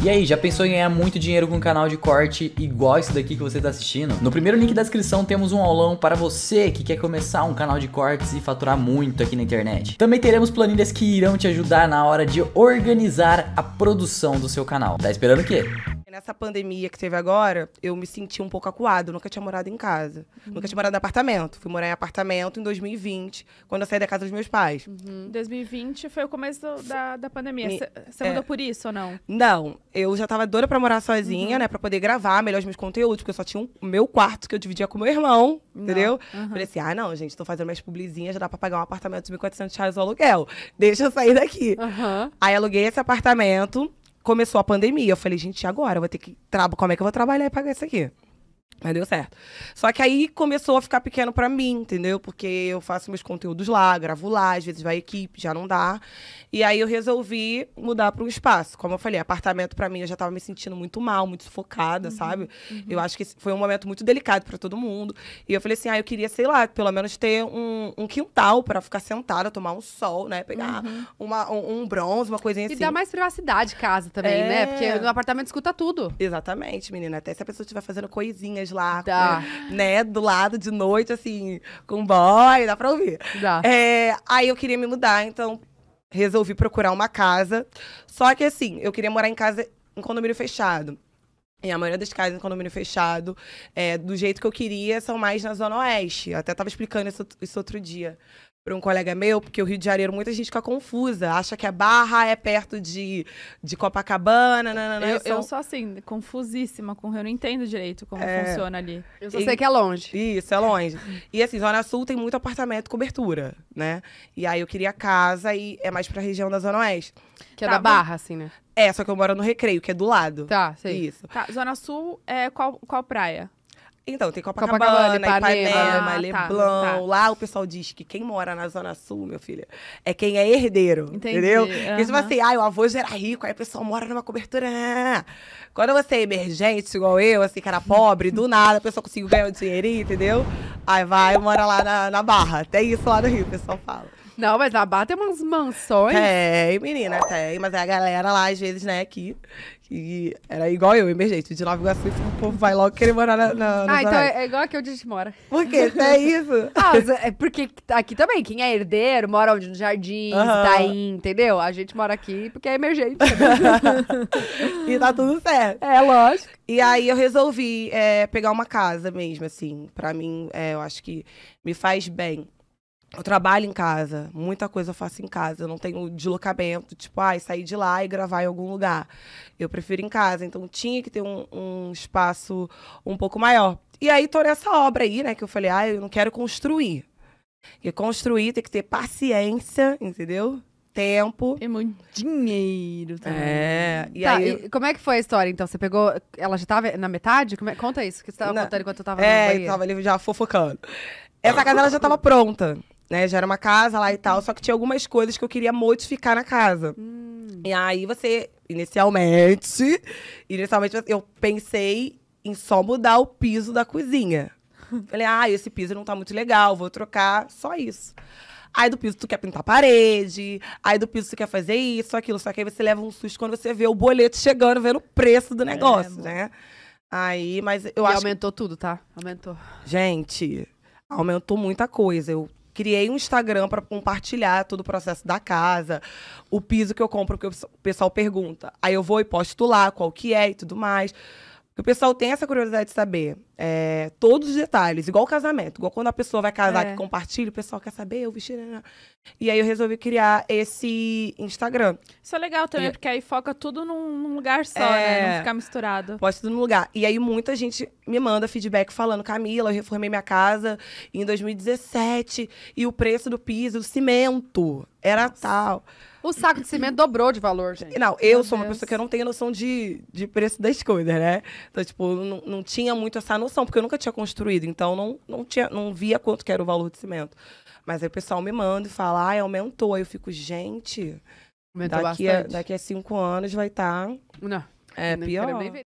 E aí, já pensou em ganhar muito dinheiro com um canal de corte igual esse daqui que você está assistindo? No primeiro link da descrição temos um aulão para você que quer começar um canal de cortes e faturar muito aqui na internet. Também teremos planilhas que irão te ajudar na hora de organizar a produção do seu canal. Tá esperando o quê? Nessa pandemia que teve agora, eu me senti um pouco acuado. Nunca tinha morado em casa. Uhum. Nunca tinha morado em apartamento. Fui morar em apartamento em 2020, quando eu saí da casa dos meus pais. Uhum. 2020 foi o começo da, da pandemia. Você é, mudou por isso ou não? Não. Eu já tava doida pra morar sozinha, uhum. né? Pra poder gravar melhor os meus conteúdos, porque eu só tinha o um, meu quarto que eu dividia com meu irmão, não. entendeu? Uhum. Falei assim, ah, não, gente, tô fazendo minhas publizinhas, já dá pra pagar um apartamento de 1.400 reais o aluguel. Deixa eu sair daqui. Aí aluguei esse apartamento começou a pandemia. Eu falei, gente, agora? Eu vou ter que. Como é que eu vou trabalhar e pagar isso aqui? Mas deu certo. Só que aí começou a ficar pequeno para mim, entendeu? Porque eu faço meus conteúdos lá, gravo lá, às vezes vai equipe, já não dá. E aí eu resolvi mudar para um espaço. Como eu falei, apartamento para mim eu já tava me sentindo muito mal, muito sufocada, uhum, sabe? Uhum. Eu acho que foi um momento muito delicado para todo mundo. E eu falei assim: ah, eu queria, sei lá, pelo menos ter um, um quintal para ficar sentada, tomar um sol, né? Pegar uhum. uma, um, um, bronze, uma coisinha assim. E dá mais privacidade casa também, é... né? Porque no apartamento escuta tudo. Exatamente, menina. Até se a pessoa estiver fazendo lá, dá. né? Do lado de noite, assim, com boy, dá pra ouvir. Dá. É, aí eu queria me mudar, então resolvi procurar uma casa. Só que assim, eu queria morar em casa em condomínio fechado. E a maioria das casas em condomínio fechado, é, do jeito que eu queria, são mais na Zona Oeste. Eu até tava explicando isso, isso outro dia para um colega meu, porque o Rio de Janeiro, muita gente fica confusa, acha que a Barra é perto de, de Copacabana. Nanana, eu, são... eu sou assim, confusíssima com o Rio, eu não entendo direito como é... funciona ali. Eu só e... sei que é longe. Isso, é longe. e assim, Zona Sul tem muito apartamento, cobertura, né? E aí eu queria casa e é mais pra região da Zona Oeste. Que é tá, da Barra, assim, né? É, só que eu moro no Recreio, que é do lado. Tá, sei. Isso. Tá, Zona Sul é qual, qual praia? Então, tem Copacabana, Copacabana Ipanema, Ipanema ah, Leblon. Tá, tá. Lá o pessoal diz que quem mora na Zona Sul, meu filho, é quem é herdeiro. Entendi. Entendeu? Uhum. Porque, tipo assim, ah, o avô já era rico, aí o pessoal mora numa cobertura. Quando você é emergente, igual eu, assim, cara pobre, do nada, a pessoa conseguiu ganhar um dinheirinho, entendeu? Aí vai e mora lá na, na Barra. Até isso lá no Rio, o pessoal fala. Não, mas na Barra tem umas mansões. Tem, menina, tem. Mas é a galera lá, às vezes, né, que, que era igual eu, emergente. De Nova Iguaçu, o povo vai logo querer morar na, na Ah, então é, é, igual aqui onde a gente mora. Por quê? É isso? ah, é porque aqui também, quem é herdeiro, mora onde? No Jardim, uhum. Itaim, entendeu? A gente mora aqui porque é emergente. e tá tudo certo. É, lógico. E aí eu resolvi é, pegar uma casa mesmo, assim. Pra mim, é, eu acho que me faz bem eu trabalho em casa, muita coisa eu faço em casa. Eu não tenho deslocamento, tipo, ah, sair de lá e gravar em algum lugar. Eu prefiro em casa, então tinha que ter um, um espaço um pouco maior. E aí tô nessa obra aí, né, que eu falei, ah, eu não quero construir. Porque construir tem que ter paciência, entendeu? Tempo. E muito dinheiro também. É. E tá, aí... E como é que foi a história, então? Você pegou. Ela já tava na metade? É... Conta isso, que você tava contando enquanto eu tava é. É, tava ali já fofocando. Essa casa ela já tava pronta né? Já era uma casa lá e tal, só que tinha algumas coisas que eu queria modificar na casa. Hum. E aí você, inicialmente, inicialmente eu pensei em só mudar o piso da cozinha. Falei, ah, esse piso não tá muito legal, vou trocar só isso. Aí do piso tu quer pintar a parede, aí do piso tu quer fazer isso, aquilo. Só que aí você leva um susto quando você vê o boleto chegando, vendo o preço do é, negócio, é, né? Aí, mas eu e acho. aumentou tudo, tá? Aumentou. Gente, aumentou muita coisa. Eu criei um Instagram para compartilhar todo o processo da casa, o piso que eu compro, que o pessoal pergunta. Aí eu vou e posto lá qual que é e tudo mais. O pessoal tem essa curiosidade de saber é, todos os detalhes, igual o casamento. Igual quando a pessoa vai casar é. que compartilha, o pessoal quer saber, eu vesti. Né, né. E aí eu resolvi criar esse Instagram. Isso é legal também, e... porque aí foca tudo num, num lugar só, é... né? Não ficar misturado. Pode tudo num lugar. E aí muita gente me manda feedback falando, Camila, eu reformei minha casa em 2017 e o preço do piso, do cimento, era Nossa. tal. O saco de cimento dobrou de valor, gente. Não, eu Meu sou uma Deus. pessoa que eu não tenho noção de, de preço das coisas, né? Então, tipo, não, não tinha muito essa noção, porque eu nunca tinha construído, então não, não, tinha, não via quanto que era o valor de cimento. Mas aí o pessoal me manda e fala, ai, aumentou. Aí eu fico, gente, Aumentou daqui, a, daqui a cinco anos vai estar. Tá... Não. É pior.